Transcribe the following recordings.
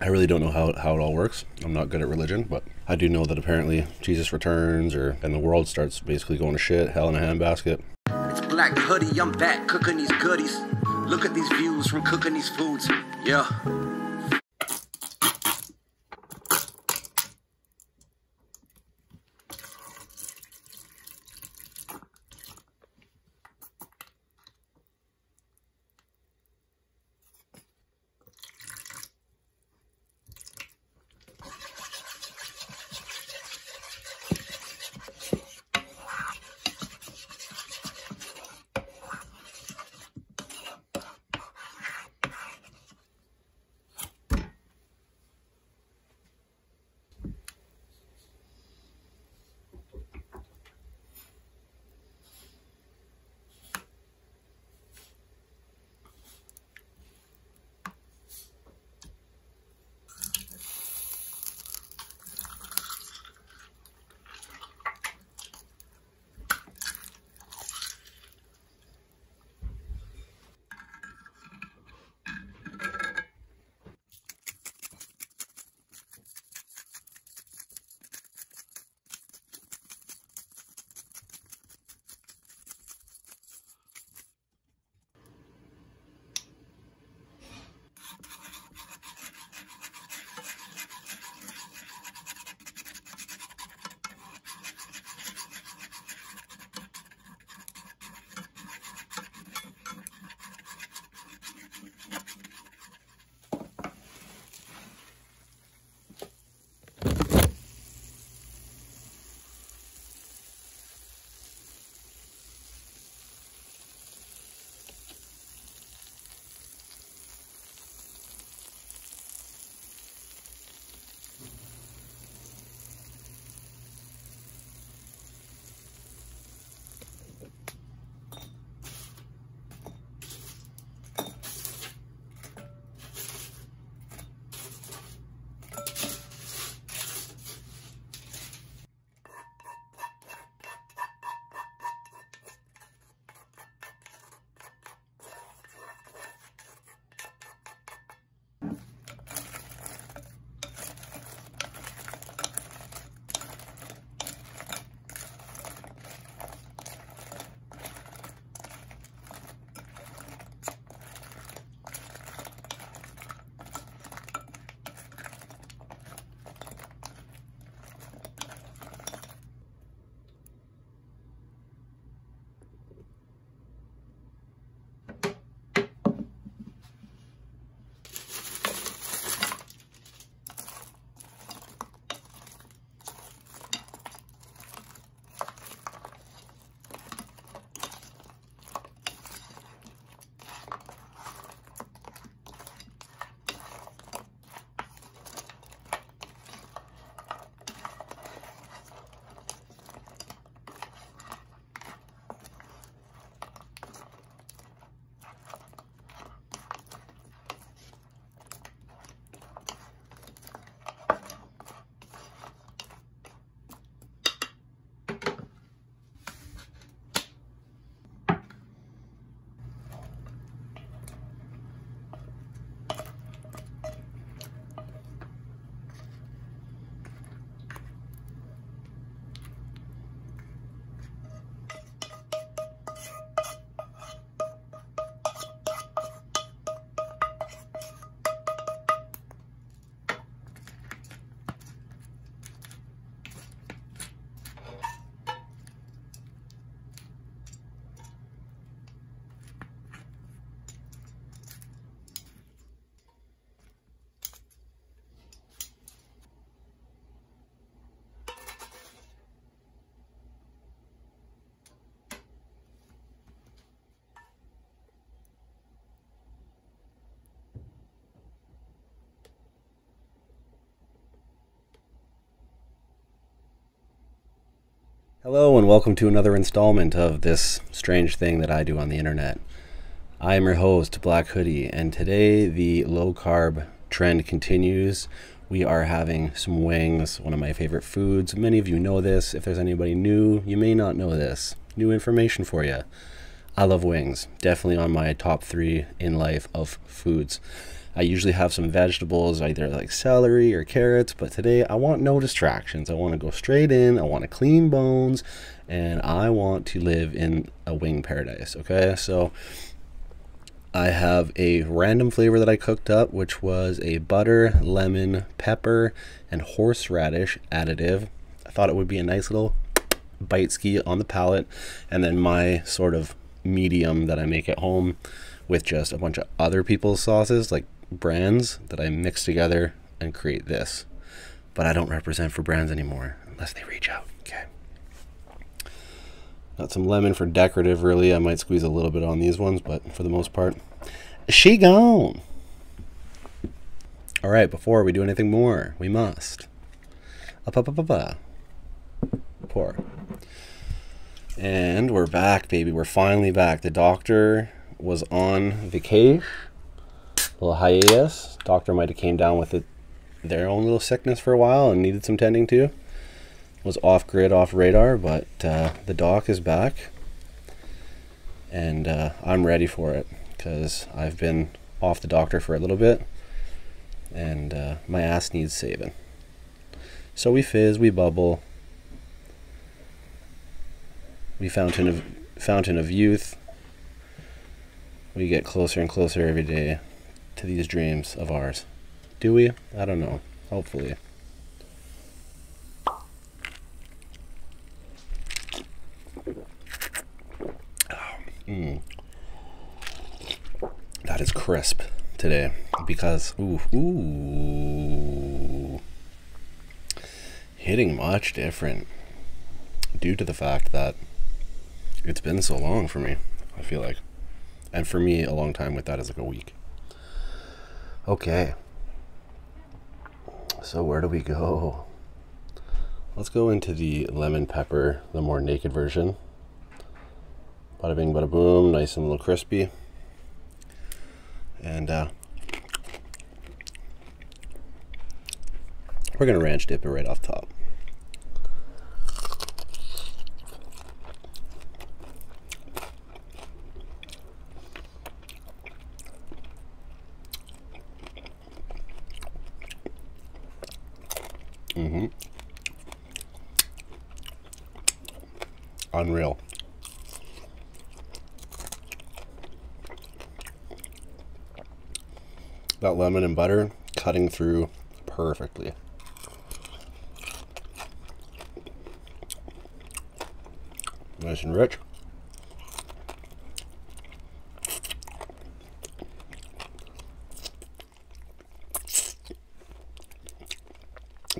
I really don't know how, how it all works. I'm not good at religion, but I do know that apparently Jesus returns or and the world starts basically going to shit, hell in a handbasket. It's Black Hoody, I'm back cooking these goodies. Look at these views from cooking these foods. Yeah. Hello, and welcome to another installment of this strange thing that I do on the internet. I am your host, Black Hoody, and today the low carb trend continues. We are having some wings, one of my favorite foods. Many of you know this. If there's anybody new, you may not know this. New information for you. I love wings. Definitely on my top three in life of foods. I usually have some vegetables, either like celery or carrots, but today I want no distractions. I want to go straight in, I want to clean bones, and I want to live in a wing paradise. Okay, so I have a random flavor that I cooked up, which was a butter, lemon, pepper, and horseradish additive. I thought it would be a nice little bite ski on the palate, and then my sort of medium that I make at home with just a bunch of other people's sauces, like brands that I mix together and create this. But I don't represent for brands anymore unless they reach out. Okay. Got some lemon for decorative, really. I might squeeze a little bit on these ones, but for the most part, she gone. All right, before we do anything more, we must. Up, up, up, up, up. Pour. And we're back, baby. We're finally back. The doctor was on vacation, little hiatus. Doctor might have came down with it, their own little sickness for a while and needed some tending to. Was off grid, off radar, but uh, the doc is back, and uh, I'm ready for it because I've been off the doctor for a little bit, and uh, my ass needs saving. So we fizz, we bubble, we fountain of fountain of youth. We get closer and closer every day to these dreams of ours. Do we? I don't know. Hopefully. Mm. That is crisp today because ooh ooh hitting much different due to the fact that it's been so long for me, I feel like. And for me, a long time with that is like a week. Okay. So, where do we go? Let's go into the lemon pepper, the more naked version. Bada bing, bada boom, nice and a little crispy. And uh, we're to ranch dip it right off top. Lemon and butter cutting through perfectly. Nice and rich.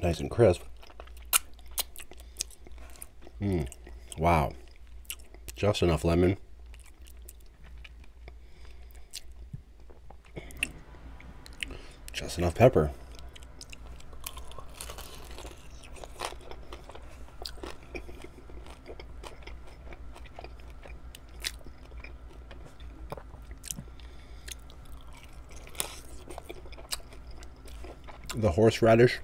nice and crisp. Mmm. Wow. Just enough lemon. Enough pepper. The horseradish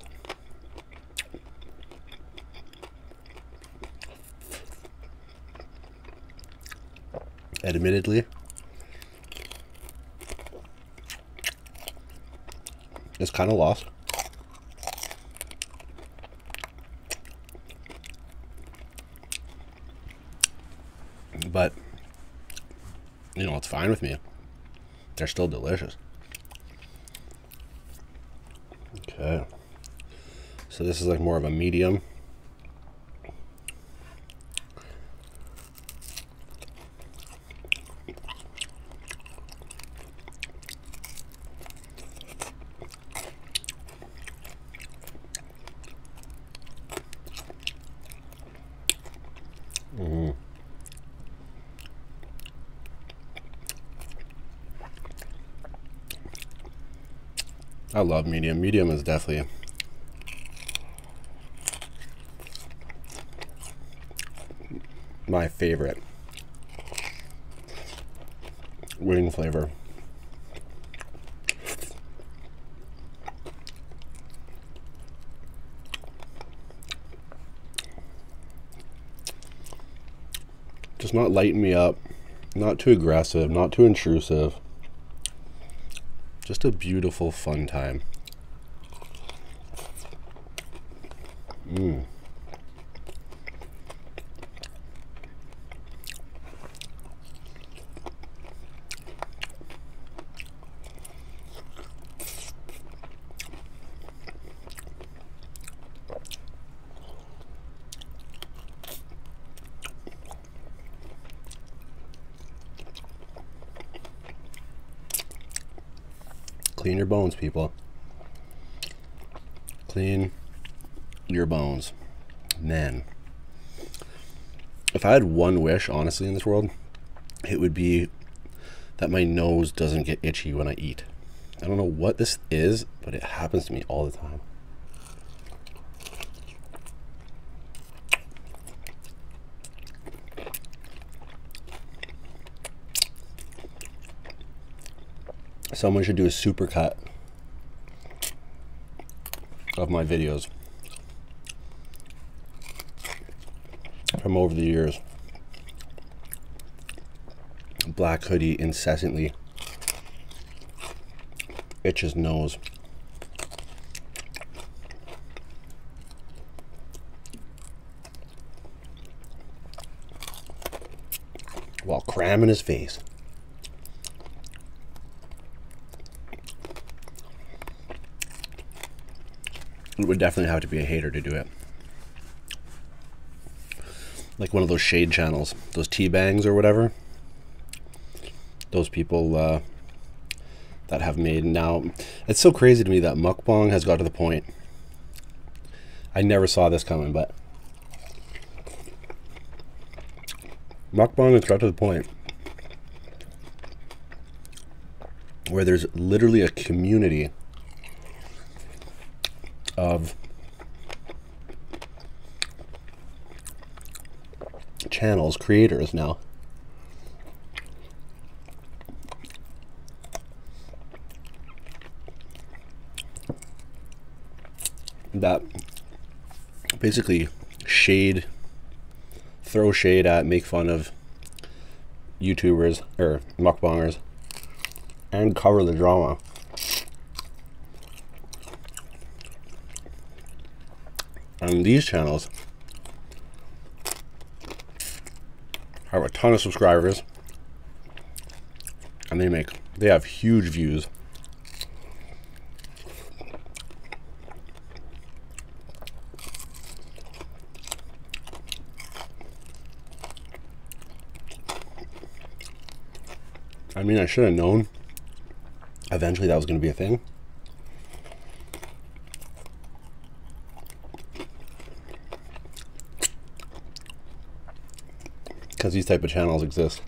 admittedly. It's kind of lost. But, you know, it's fine with me. They're still delicious. Okay. So this is like more of a medium. I love medium. Medium is definitely my favorite wing flavor. Just not lighten me up, not too aggressive, not too intrusive. Just a beautiful, fun time. Mmm. Clean your bones, people. Clean your bones. Man. If I had one wish, honestly, in this world, it would be that my nose doesn't get itchy when I eat. I don't know what this is, but it happens to me all the time. Someone should do a super cut of my videos from over the years. Black Hoody incessantly itches nose. While cramming his face. Would definitely have to be a hater to do it. Like one of those shade channels, those tea bangs or whatever. Those people uh, that have made now. It's so crazy to me that mukbang has got to the point. I never saw this coming, but mukbang has got to the point where there's literally a community of channels, creators now. That basically shade, throw shade at, make fun of YouTubers or mukbangers, and cover the drama. On these channels. Have a ton of subscribers. And they make they have huge views. I mean I should have known eventually that was going to be a thing because these type of channels exist.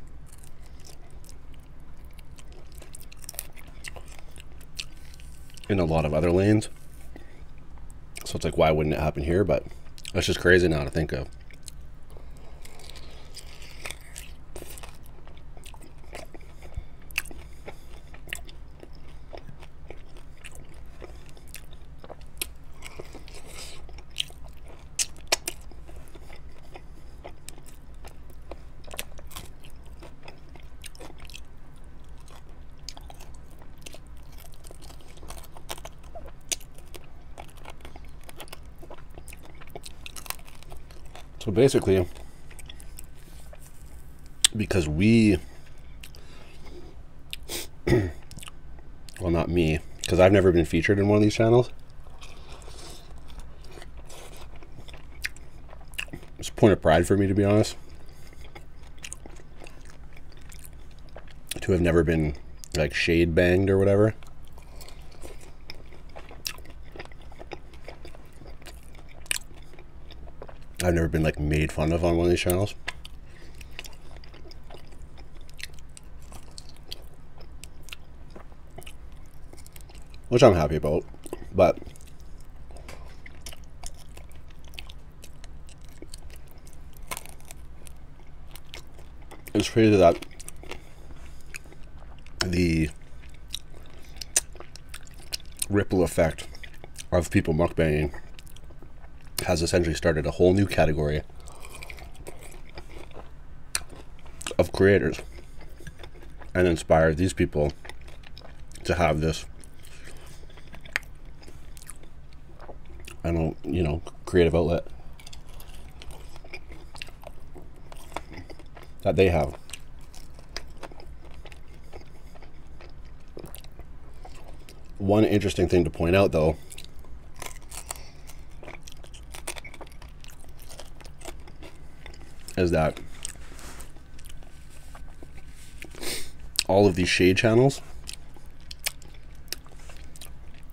In a lot of other lanes. So it's like, why wouldn't it happen here? But that's just crazy now to think of. So basically, because we, well, not me, because I've never been featured in one of these channels. It's a point of pride for me, to be honest. To have never been like shade banged or whatever. I've never been like made fun of on one of these channels. Which I'm happy about, but it's crazy that the ripple effect of people mukbanging has essentially started a whole new category of creators and inspired these people to have this. I don't, you know, creative outlet that they have. One interesting thing to point out, though, is that all of these shade channels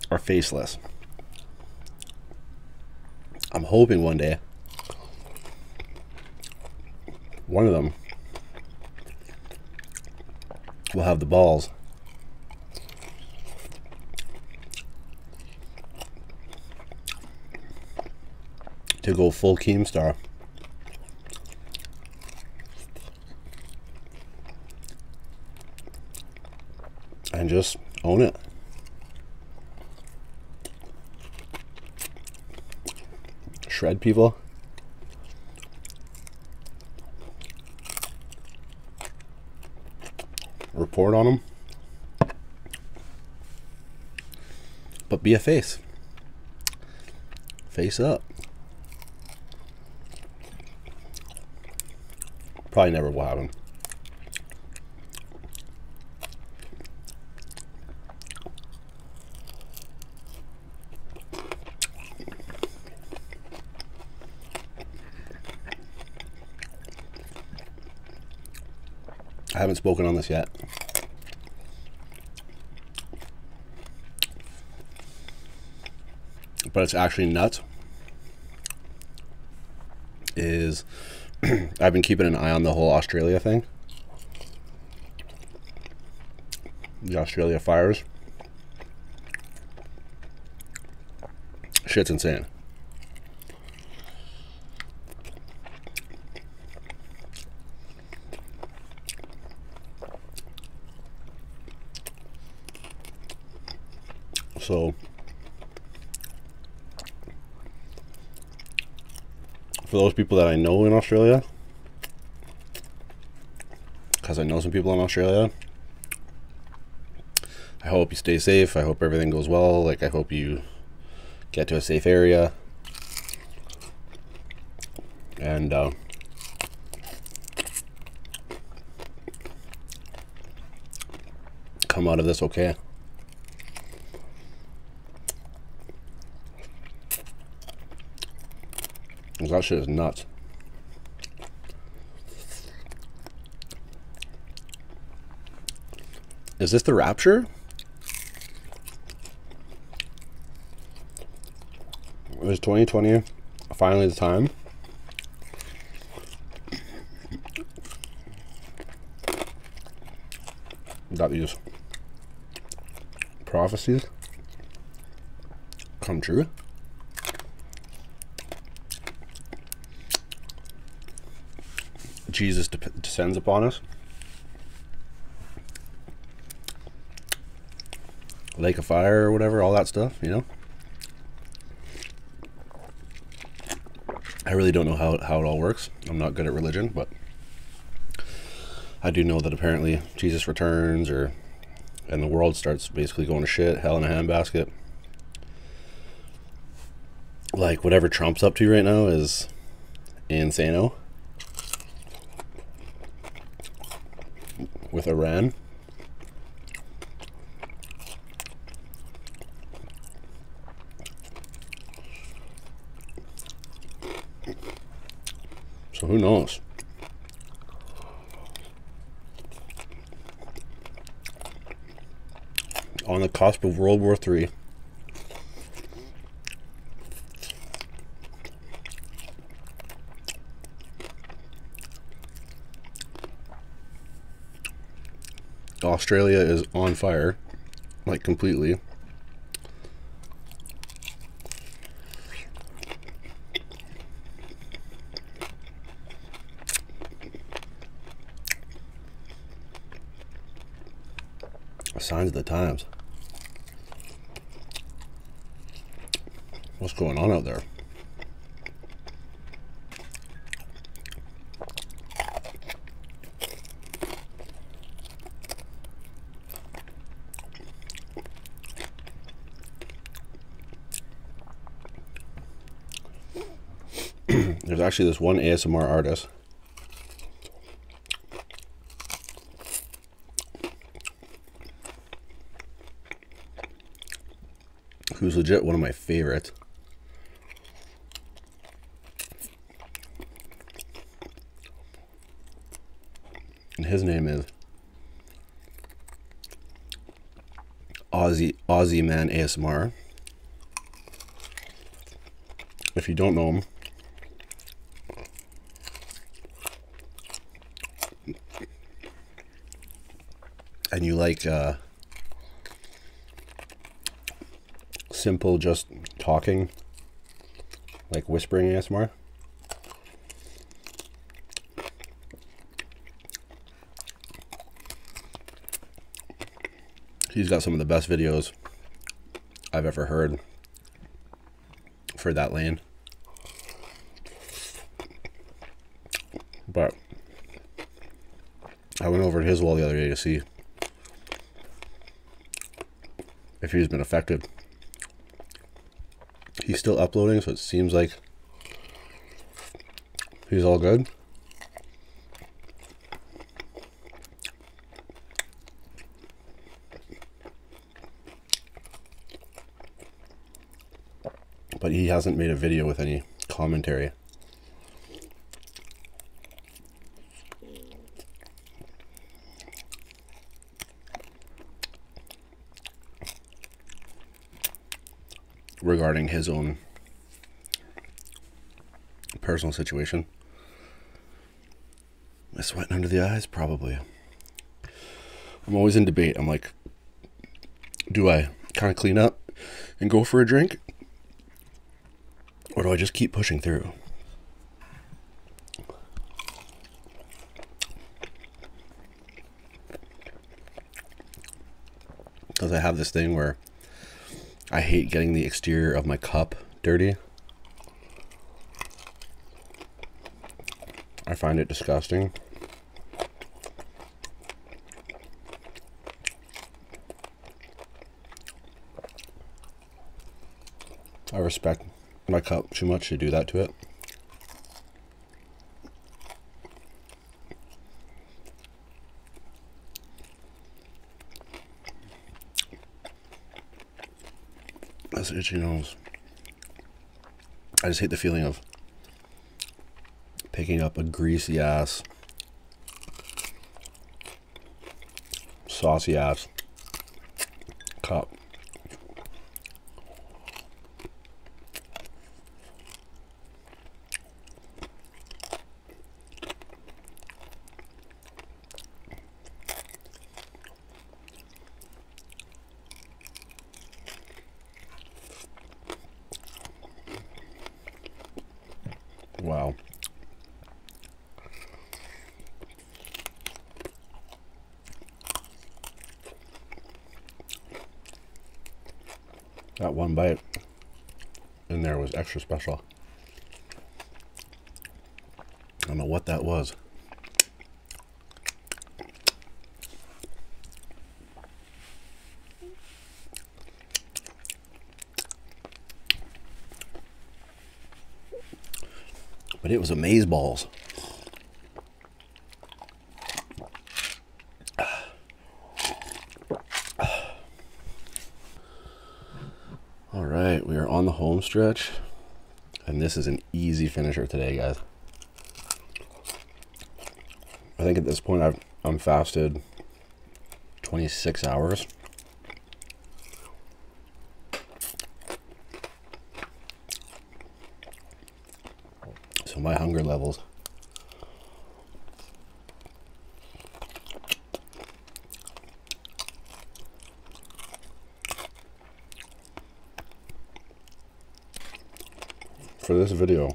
are faceless. I'm hoping one day one of them will have the balls to go full Keemstar. And just own it. Shred people. Report on them. But be a face. Face up. Probably never will happen. Haven't spoken on this yet. But it's actually nuts. Is I've been keeping an eye on the whole Australia thing. The Australia fires. Shit's insane. So for those people that I know in Australia, because I know some people in Australia, I hope you stay safe. I hope everything goes well. Like, I hope you get to a safe area. And, uh, come out of this okay. That shit is nuts. Is this the Rapture? Is 2020 finally the time? That these prophecies come true? Jesus de descends upon us. Lake of fire or whatever, all that stuff, you know? I really don't know how, how it all works. I'm not good at religion, but I do know that apparently Jesus returns or and the world starts basically going to shit, hell in a handbasket. Like whatever Trump's up to right now is insano. With Iran. So who knows? On the cusp of World War III. Australia is on fire, like completely. Signs of the times. What's going on out there? There's actually this one ASMR artist. Who's legit one of my favorites. And his name is Aussie Aussie Man ASMR. If you don't know him, and you like uh, simple, just talking, like whispering ASMR. He's got some of the best videos I've ever heard for that lane. But I went over to his wall the other day to see if he's been affected. He's still uploading, so it seems like he's all good. But he hasn't made a video with any commentary. Regarding his own personal situation. Am I sweating under the eyes? Probably. I'm always in debate. I'm like, do I kind of clean up and go for a drink? Or do I just keep pushing through? Because I have this thing where I hate getting the exterior of my cup dirty. I find it disgusting. I respect my cup too much to do that to it. That's itchy nose. I just hate the feeling of picking up a greasy ass, saucy ass cup. Wow. That one bite in there was extra special. I don't know what that was. But it was amaze balls. All right, we are on the home stretch, and this is an easy finisher today, guys. I think at this point I've I'm fasted 26 hours. So my hunger levels for this video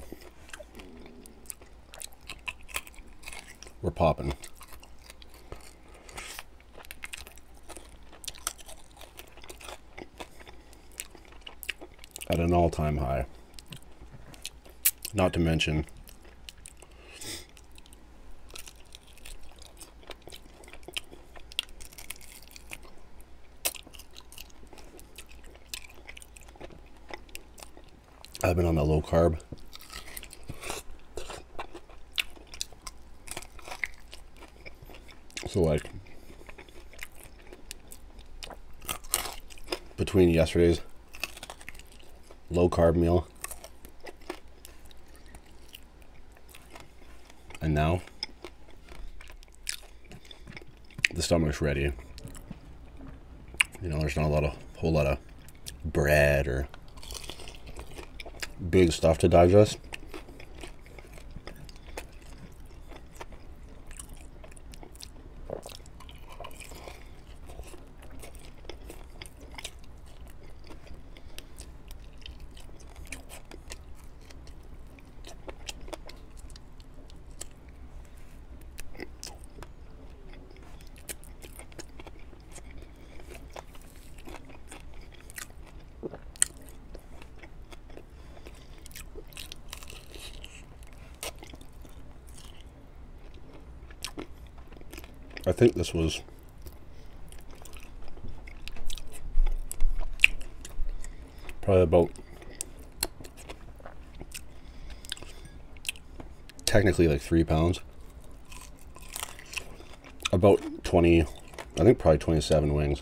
we're popping. At an all-time high. Not to mention been on a low carb. So like between yesterday's low carb meal and now the stomach's ready. You know, there's not a lot of whole lot of bread or big stuff to digest. Think this was probably about technically like three pounds. About 20, I think probably 27 wings.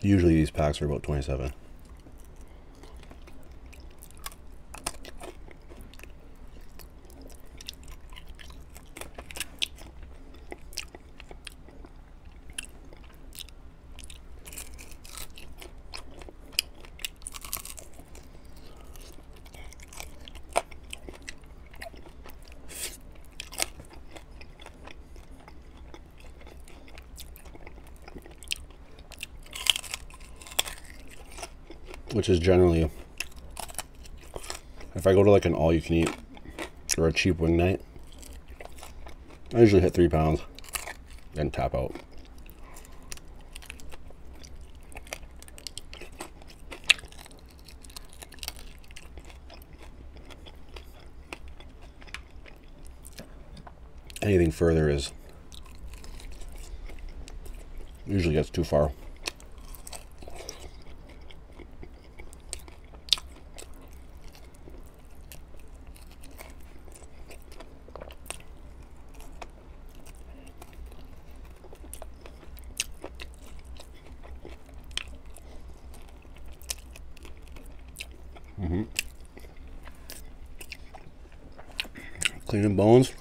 Usually these packs are about 27. Which is generally if I go to like an all you can eat or a cheap wing night, I usually hit three pounds and tap out. Anything further is usually gets too far. Cleaning bones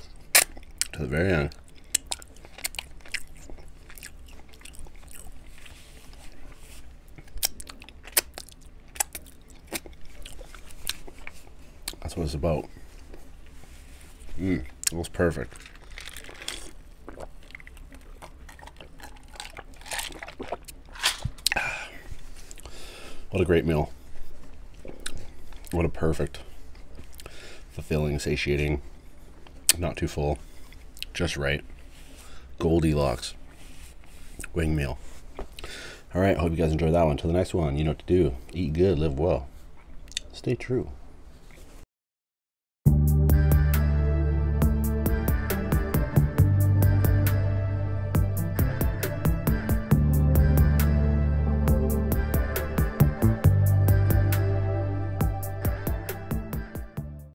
to the very end. That's what it's about. Mmm, it was perfect. What a great meal. What a perfect, fulfilling, satiating, not too full, just right. Goldilocks wing meal. All right, hope you guys enjoyed that one. Till the next one, you know what to do. Eat good, live well, stay true.